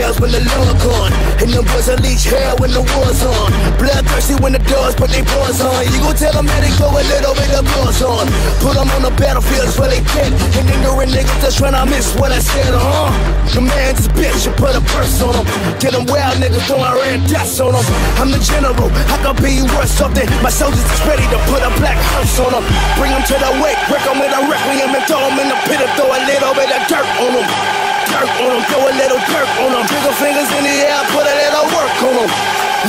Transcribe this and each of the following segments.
bells when the Lord gone. And them boys unleash hell when the war's on. Bloodthirsty when the doors put they paws on. You gon' tell them that they go a little bit of claws on. Put them on the battlefields where they dead. And ignorant niggas just tryna miss what I said, huh? The man's a bitch, you put a purse on him. Get them wild niggas throwing red dots on them. I'm the general, I can be worth something. My soldiers is ready to put a black hearse on them. Bring them to the wake, break them with a requiem and throw them in the pit and throw a little bit of dirt on them. Dirt on them, throw a little dirt on them. Trigger fingers in the air, put a little work on them.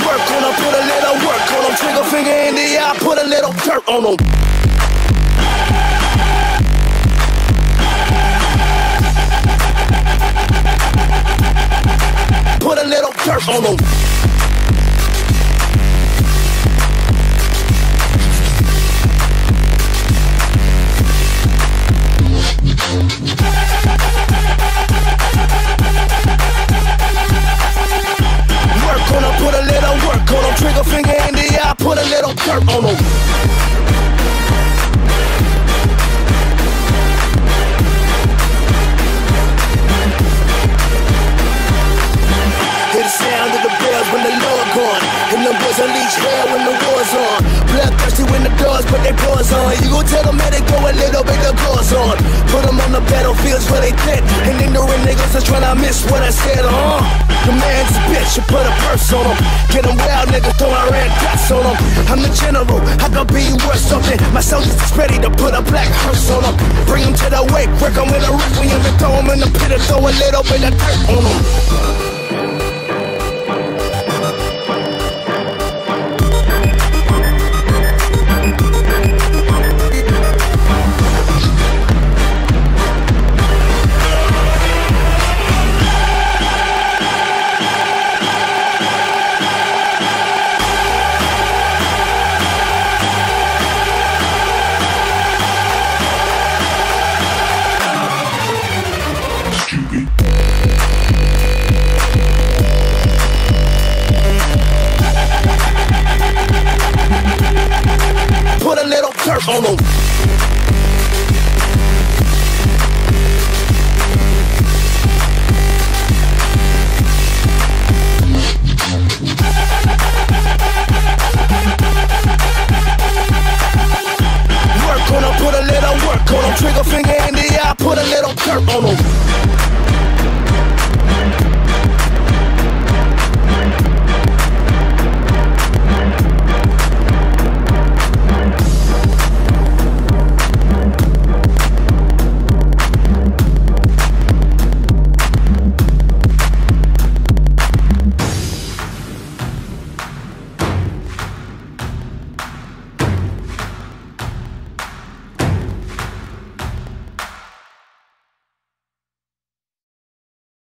Work on them, put a little work on them. Trigger finger in the air, put a little dirt on them. Put a little dirt on them. Hell when the war's on. Bloodthirsty when the doors put their paws on. You gon' tell them that they go a little bit of claws on. Put them on the battlefields where they dead. And ignorant niggas are tryna miss what I said, huh? The man's a bitch, you put a purse on him. Get them wild niggas throwing red dots on them. I'm the general, I can be worth something. My soldiers is ready to put a black hearse on them. Bring them to the wake, break them with a requiem and throw them in the pit and throw a little bit of dirt on them. work all over. Put a little work on them, trigger finger in the eye, put a little curve on them.